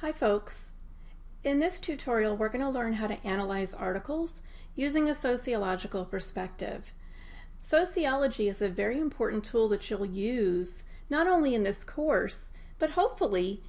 Hi folks. In this tutorial we're going to learn how to analyze articles using a sociological perspective. Sociology is a very important tool that you'll use not only in this course but hopefully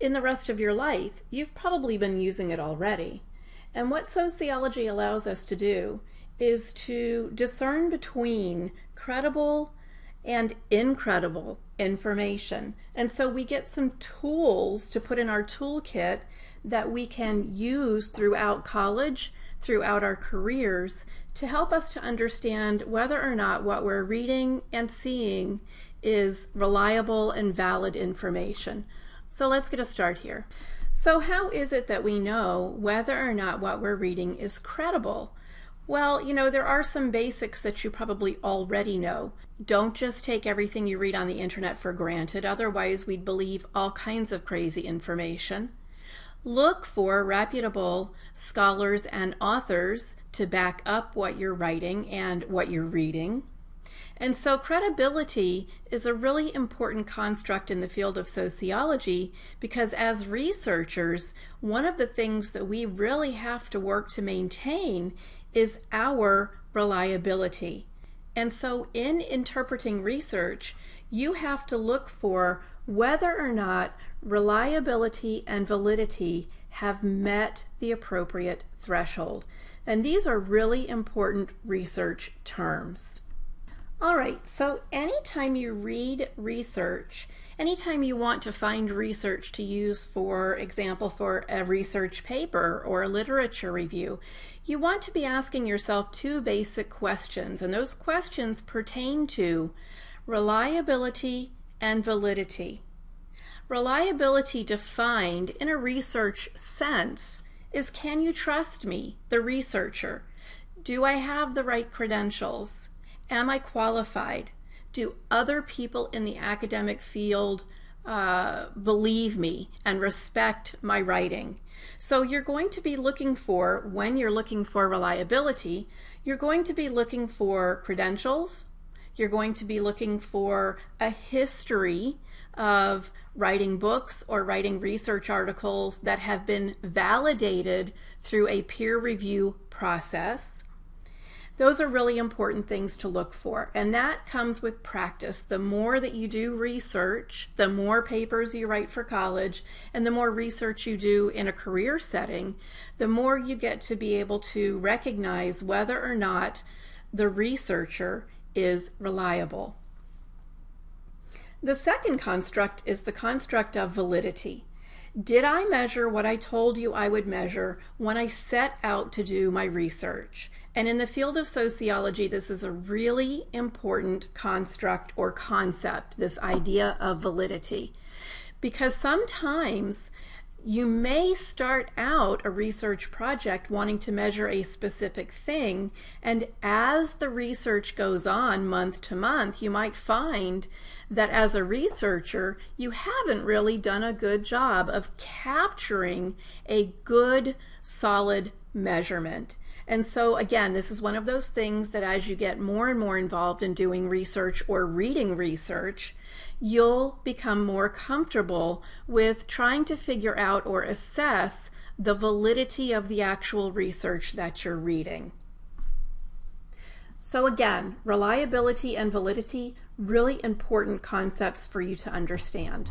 in the rest of your life. You've probably been using it already. And what sociology allows us to do is to discern between credible and incredible information. And so we get some tools to put in our toolkit that we can use throughout college, throughout our careers, to help us to understand whether or not what we're reading and seeing is reliable and valid information. So let's get a start here. So how is it that we know whether or not what we're reading is credible? Well, you know, there are some basics that you probably already know. Don't just take everything you read on the internet for granted, otherwise, we'd believe all kinds of crazy information. Look for reputable scholars and authors to back up what you're writing and what you're reading. And so credibility is a really important construct in the field of sociology because as researchers, one of the things that we really have to work to maintain is our reliability. And so in interpreting research, you have to look for whether or not reliability and validity have met the appropriate threshold. And these are really important research terms. All right, so anytime you read research, anytime you want to find research to use, for example, for a research paper or a literature review, you want to be asking yourself two basic questions, and those questions pertain to reliability and validity. Reliability defined in a research sense is can you trust me, the researcher? Do I have the right credentials? Am I qualified? Do other people in the academic field uh, believe me and respect my writing? So you're going to be looking for, when you're looking for reliability, you're going to be looking for credentials, you're going to be looking for a history of writing books or writing research articles that have been validated through a peer review process. Those are really important things to look for, and that comes with practice. The more that you do research, the more papers you write for college, and the more research you do in a career setting, the more you get to be able to recognize whether or not the researcher is reliable. The second construct is the construct of validity. Did I measure what I told you I would measure when I set out to do my research? And in the field of sociology, this is a really important construct or concept, this idea of validity. Because sometimes you may start out a research project wanting to measure a specific thing, and as the research goes on month to month, you might find that as a researcher, you haven't really done a good job of capturing a good, solid measurement. And so again, this is one of those things that as you get more and more involved in doing research or reading research, you'll become more comfortable with trying to figure out or assess the validity of the actual research that you're reading. So again, reliability and validity, really important concepts for you to understand.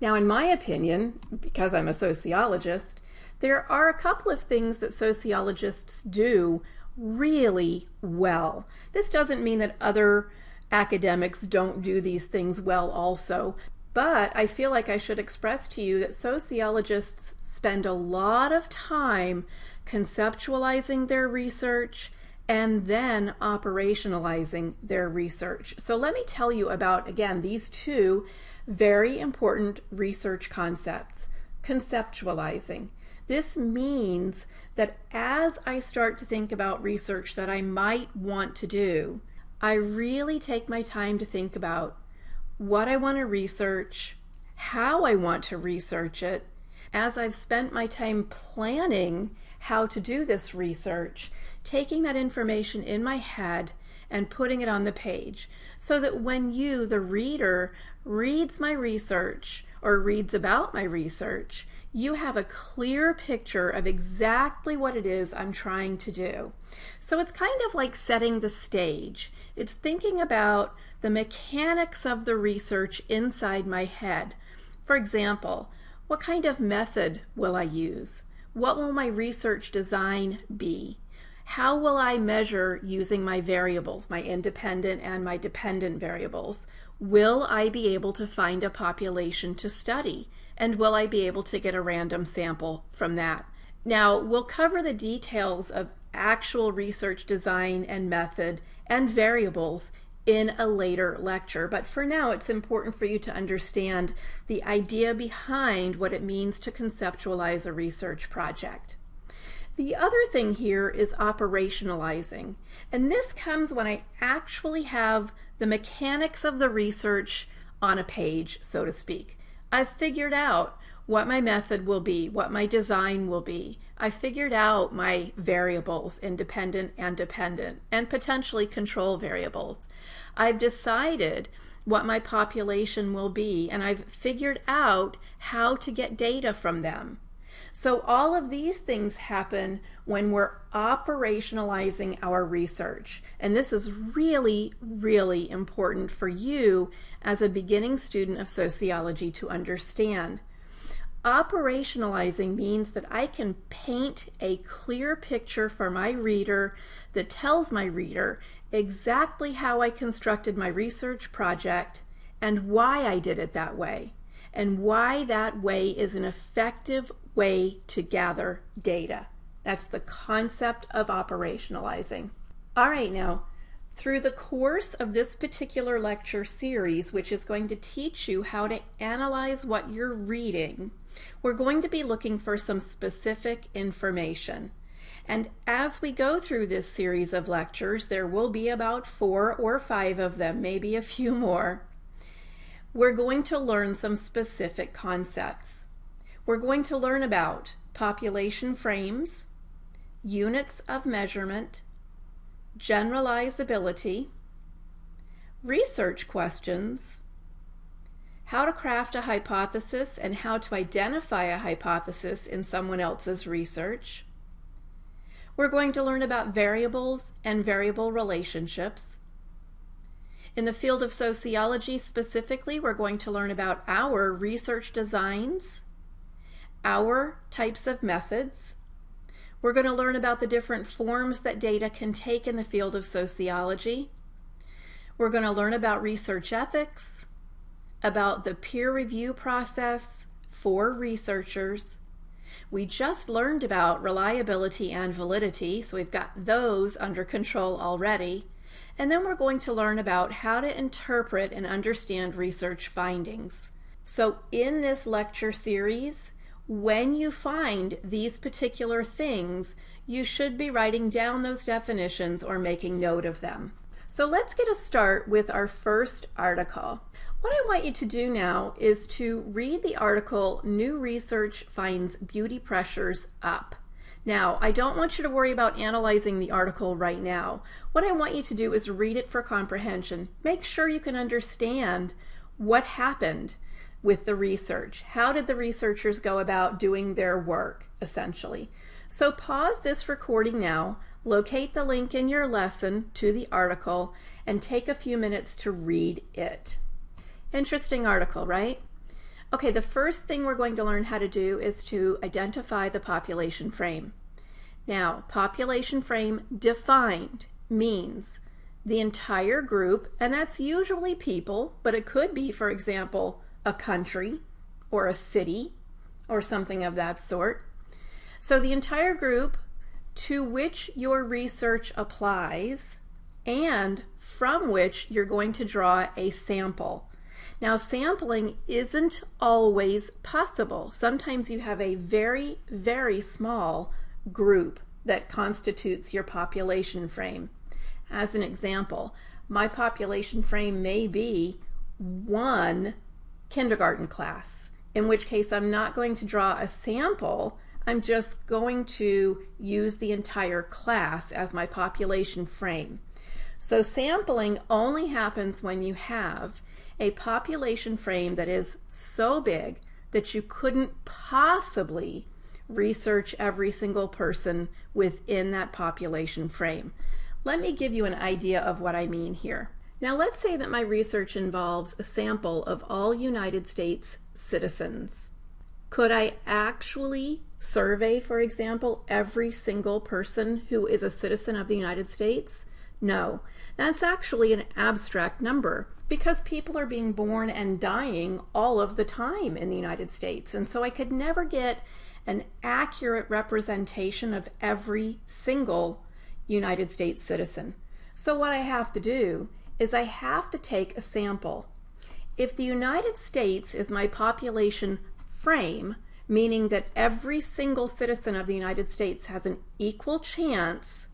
Now, in my opinion, because I'm a sociologist, there are a couple of things that sociologists do really well. This doesn't mean that other academics don't do these things well also. But I feel like I should express to you that sociologists spend a lot of time conceptualizing their research and then operationalizing their research. So let me tell you about, again, these two very important research concepts. Conceptualizing. This means that as I start to think about research that I might want to do, I really take my time to think about what I want to research, how I want to research it. As I've spent my time planning how to do this research, taking that information in my head and putting it on the page so that when you, the reader, reads my research or reads about my research, you have a clear picture of exactly what it is I'm trying to do. So it's kind of like setting the stage. It's thinking about the mechanics of the research inside my head. For example, what kind of method will I use? What will my research design be? How will I measure using my variables, my independent and my dependent variables? Will I be able to find a population to study? And will I be able to get a random sample from that? Now, we'll cover the details of actual research design and method and variables in a later lecture, but for now it's important for you to understand the idea behind what it means to conceptualize a research project. The other thing here is operationalizing, and this comes when I actually have the mechanics of the research on a page, so to speak. I've figured out what my method will be, what my design will be. I figured out my variables, independent and dependent, and potentially control variables. I've decided what my population will be, and I've figured out how to get data from them. So all of these things happen when we're operationalizing our research. And this is really, really important for you as a beginning student of sociology to understand. Operationalizing means that I can paint a clear picture for my reader that tells my reader exactly how I constructed my research project and why I did it that way, and why that way is an effective way to gather data. That's the concept of operationalizing. All right, now, through the course of this particular lecture series, which is going to teach you how to analyze what you're reading, we're going to be looking for some specific information. And as we go through this series of lectures, there will be about four or five of them, maybe a few more. We're going to learn some specific concepts. We're going to learn about population frames, units of measurement, generalizability, research questions, how to craft a hypothesis and how to identify a hypothesis in someone else's research. We're going to learn about variables and variable relationships. In the field of sociology specifically, we're going to learn about our research designs, our types of methods. We're going to learn about the different forms that data can take in the field of sociology. We're going to learn about research ethics, about the peer review process for researchers. We just learned about reliability and validity, so we've got those under control already. And then we're going to learn about how to interpret and understand research findings. So in this lecture series, when you find these particular things, you should be writing down those definitions or making note of them. So let's get a start with our first article. What I want you to do now is to read the article, New Research Finds Beauty Pressures Up. Now, I don't want you to worry about analyzing the article right now. What I want you to do is read it for comprehension. Make sure you can understand what happened with the research. How did the researchers go about doing their work, essentially? So pause this recording now, locate the link in your lesson to the article, and take a few minutes to read it. Interesting article, right? Okay, the first thing we're going to learn how to do is to identify the population frame. Now, population frame defined means the entire group, and that's usually people, but it could be, for example, a country or a city or something of that sort. So the entire group to which your research applies and from which you're going to draw a sample. Now, sampling isn't always possible. Sometimes you have a very, very small group that constitutes your population frame. As an example, my population frame may be one kindergarten class, in which case I'm not going to draw a sample. I'm just going to use the entire class as my population frame. So sampling only happens when you have a population frame that is so big, that you couldn't possibly research every single person within that population frame. Let me give you an idea of what I mean here. Now, let's say that my research involves a sample of all United States citizens. Could I actually survey, for example, every single person who is a citizen of the United States? No, that's actually an abstract number because people are being born and dying all of the time in the United States. And so I could never get an accurate representation of every single United States citizen. So what I have to do is I have to take a sample. If the United States is my population frame, meaning that every single citizen of the United States has an equal chance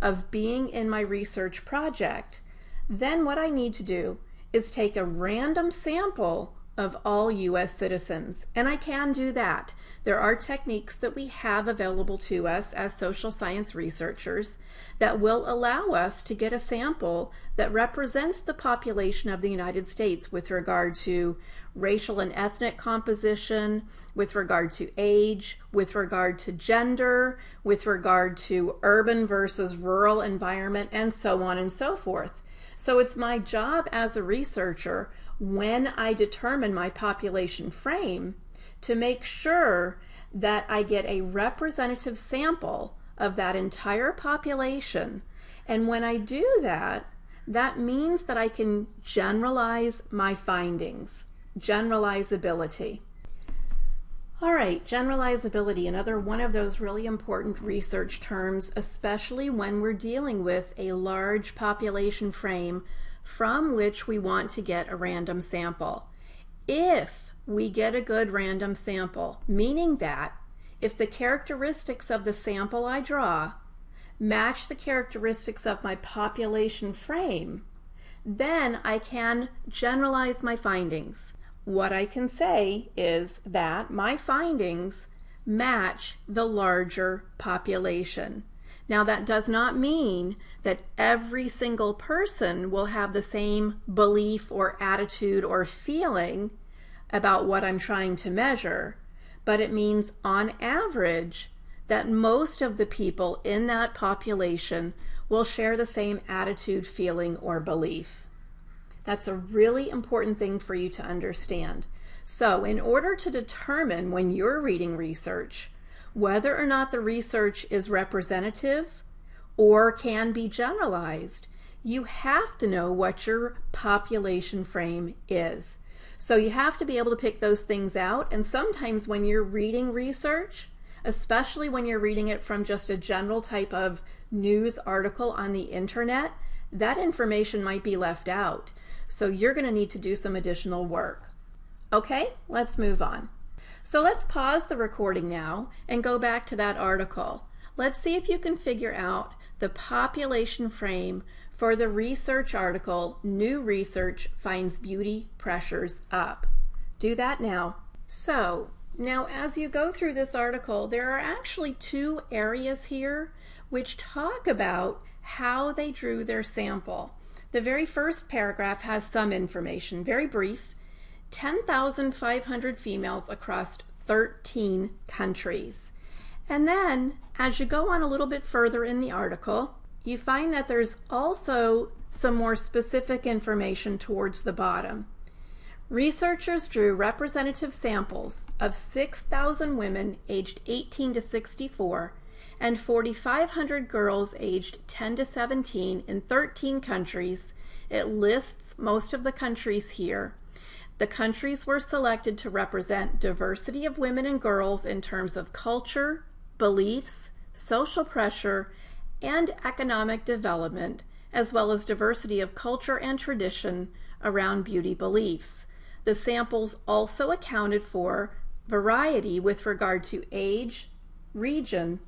of being in my research project, then what I need to do is take a random sample of all U.S. citizens. And I can do that. There are techniques that we have available to us as social science researchers that will allow us to get a sample that represents the population of the United States with regard to racial and ethnic composition, with regard to age, with regard to gender, with regard to urban versus rural environment, and so on and so forth. So it's my job as a researcher when I determine my population frame to make sure that I get a representative sample of that entire population. And when I do that, that means that I can generalize my findings, generalizability. All right, generalizability, another one of those really important research terms, especially when we're dealing with a large population frame from which we want to get a random sample. If we get a good random sample, meaning that if the characteristics of the sample I draw match the characteristics of my population frame, then I can generalize my findings what I can say is that my findings match the larger population. Now, that does not mean that every single person will have the same belief or attitude or feeling about what I'm trying to measure, but it means on average that most of the people in that population will share the same attitude, feeling, or belief. That's a really important thing for you to understand. So, in order to determine when you're reading research whether or not the research is representative or can be generalized, you have to know what your population frame is. So, you have to be able to pick those things out. And sometimes when you're reading research, especially when you're reading it from just a general type of news article on the internet, that information might be left out. So you're going to need to do some additional work. Okay, let's move on. So let's pause the recording now and go back to that article. Let's see if you can figure out the population frame for the research article, New Research Finds Beauty Pressures Up. Do that now. So, now as you go through this article, there are actually two areas here which talk about how they drew their sample. The very first paragraph has some information, very brief. 10,500 females across 13 countries. And then, as you go on a little bit further in the article, you find that there's also some more specific information towards the bottom. Researchers drew representative samples of 6,000 women aged 18 to 64 and 4,500 girls aged 10 to 17 in 13 countries. It lists most of the countries here. The countries were selected to represent diversity of women and girls in terms of culture, beliefs, social pressure, and economic development, as well as diversity of culture and tradition around beauty beliefs. The samples also accounted for variety with regard to age, region,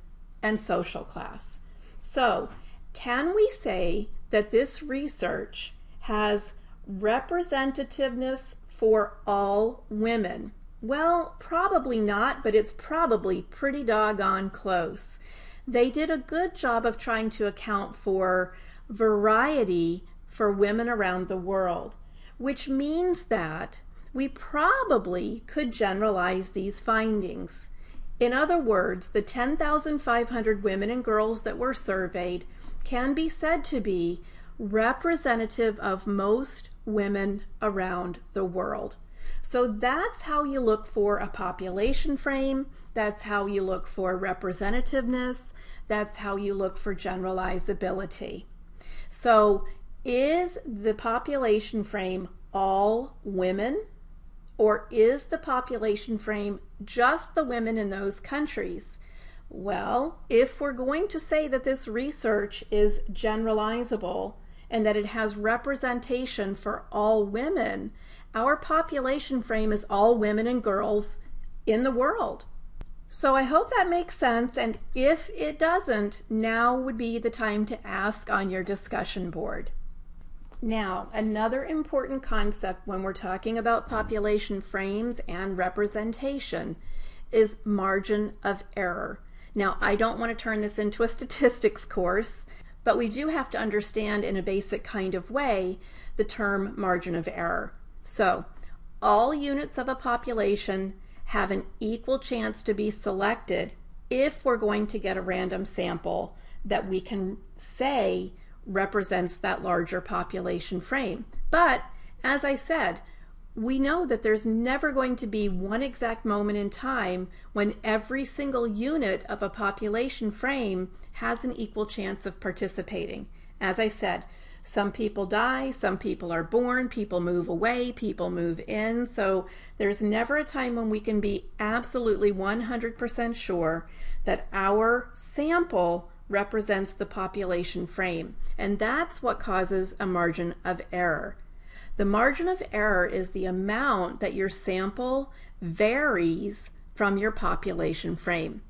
and social class. So, can we say that this research has representativeness for all women? Well, probably not, but it's probably pretty doggone close. They did a good job of trying to account for variety for women around the world, which means that we probably could generalize these findings. In other words, the 10,500 women and girls that were surveyed can be said to be representative of most women around the world. So that's how you look for a population frame. That's how you look for representativeness. That's how you look for generalizability. So is the population frame all women? Or is the population frame just the women in those countries? Well, if we're going to say that this research is generalizable and that it has representation for all women, our population frame is all women and girls in the world. So I hope that makes sense, and if it doesn't, now would be the time to ask on your discussion board. Now, another important concept when we're talking about population frames and representation is margin of error. Now, I don't want to turn this into a statistics course, but we do have to understand in a basic kind of way the term margin of error. So, all units of a population have an equal chance to be selected if we're going to get a random sample that we can say represents that larger population frame. But as I said, we know that there's never going to be one exact moment in time when every single unit of a population frame has an equal chance of participating. As I said, some people die, some people are born, people move away, people move in. So there's never a time when we can be absolutely 100% sure that our sample represents the population frame. And that's what causes a margin of error. The margin of error is the amount that your sample varies from your population frame.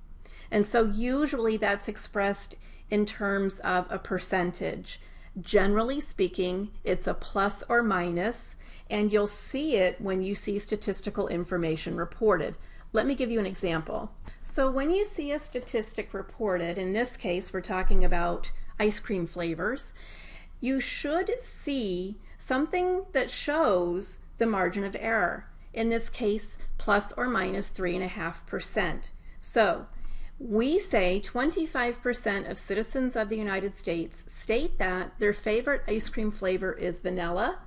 And so usually that's expressed in terms of a percentage. Generally speaking, it's a plus or minus, and you'll see it when you see statistical information reported. Let me give you an example. So when you see a statistic reported, in this case we're talking about ice cream flavors, you should see something that shows the margin of error. In this case, plus or minus 3.5%. So we say 25% of citizens of the United States state that their favorite ice cream flavor is vanilla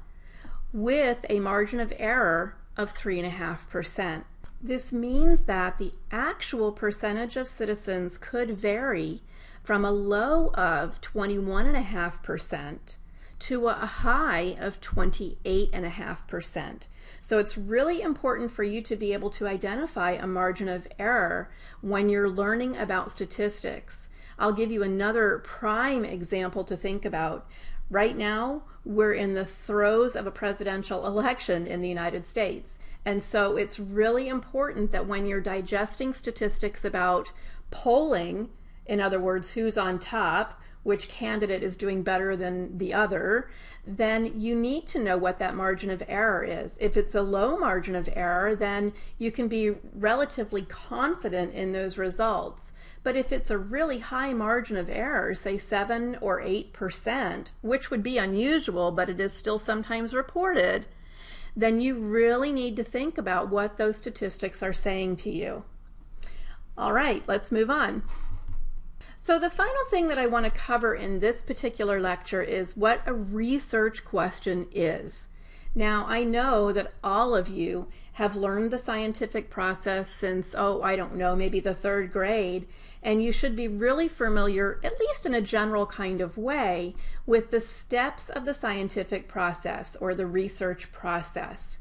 with a margin of error of 3.5%. This means that the actual percentage of citizens could vary from a low of 21.5% to a high of 28.5%. So it's really important for you to be able to identify a margin of error when you're learning about statistics. I'll give you another prime example to think about. Right now, we're in the throes of a presidential election in the United States. And so it's really important that when you're digesting statistics about polling, in other words, who's on top, which candidate is doing better than the other, then you need to know what that margin of error is. If it's a low margin of error, then you can be relatively confident in those results. But if it's a really high margin of error, say 7 or 8%, which would be unusual, but it is still sometimes reported, then you really need to think about what those statistics are saying to you. All right, let's move on. So the final thing that I want to cover in this particular lecture is what a research question is. Now, I know that all of you have learned the scientific process since, oh, I don't know, maybe the third grade, and you should be really familiar, at least in a general kind of way, with the steps of the scientific process or the research process.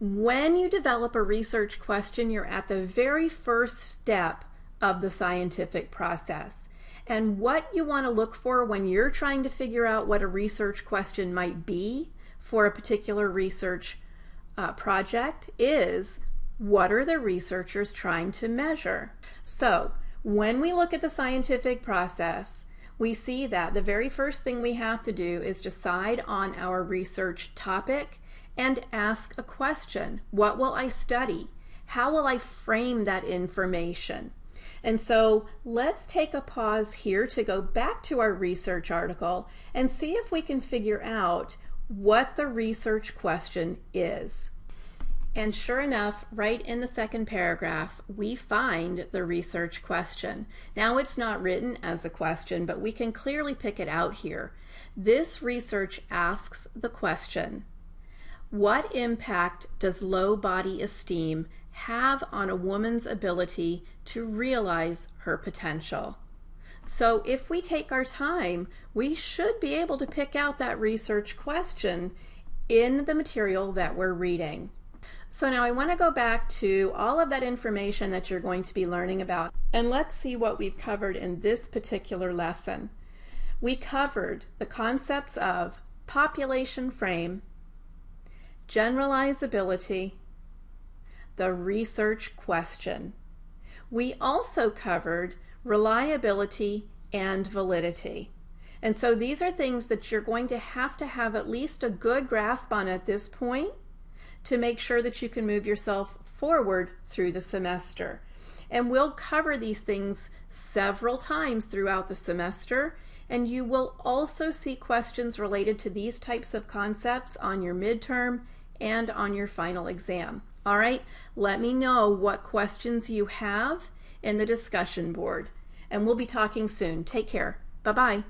When you develop a research question, you're at the very first step of the scientific process. And what you want to look for when you're trying to figure out what a research question might be for a particular research uh, project is what are the researchers trying to measure? So, when we look at the scientific process, we see that the very first thing we have to do is decide on our research topic and ask a question. What will I study? How will I frame that information? And so let's take a pause here to go back to our research article and see if we can figure out what the research question is. And sure enough, right in the second paragraph, we find the research question. Now it's not written as a question, but we can clearly pick it out here. This research asks the question, what impact does low body esteem have on a woman's ability to realize her potential? So if we take our time, we should be able to pick out that research question in the material that we're reading. So now I want to go back to all of that information that you're going to be learning about and let's see what we've covered in this particular lesson. We covered the concepts of population frame, generalizability, the research question. We also covered reliability and validity. And so these are things that you're going to have to have at least a good grasp on at this point to make sure that you can move yourself forward through the semester. And we'll cover these things several times throughout the semester. And you will also see questions related to these types of concepts on your midterm and on your final exam. All right, let me know what questions you have in the discussion board. And we'll be talking soon. Take care. Bye bye.